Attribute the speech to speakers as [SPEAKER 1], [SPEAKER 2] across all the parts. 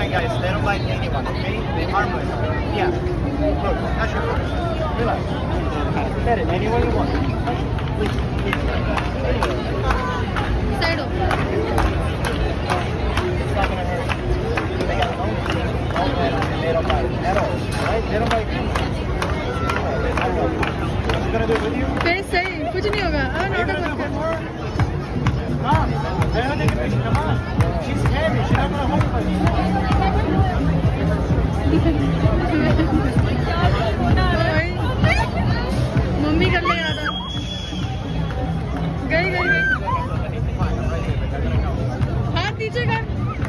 [SPEAKER 1] fine, guys. They don't bite anyone, okay? They harmless. Yeah. Look, touch your fingers. Relax. Pet it any way you want. Touch it. Please, please.
[SPEAKER 2] Side हो.
[SPEAKER 1] It's not gonna hurt. They got no teeth, no venom, and they don't bite at all. Right? They don't bite anyone. I love you. I'm gonna do it with you.
[SPEAKER 2] फिर सही कुछ नहीं होगा हाँ
[SPEAKER 1] Are you
[SPEAKER 2] नाटक
[SPEAKER 1] gonna do
[SPEAKER 2] मत
[SPEAKER 1] it
[SPEAKER 2] कर
[SPEAKER 1] with
[SPEAKER 2] mummy कर ले याद गई गई गई। नीचे कर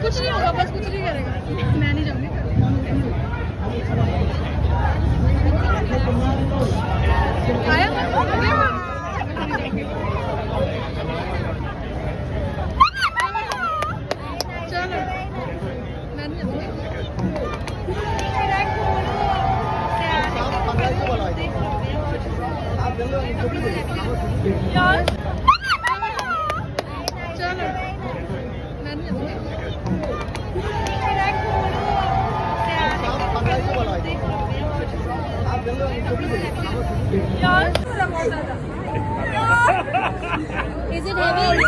[SPEAKER 2] कुछ नहीं होगा, बस कुछ नहीं करेगा। मैं नहीं जाऊँगी। Is it heavy?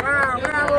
[SPEAKER 2] wow, wow.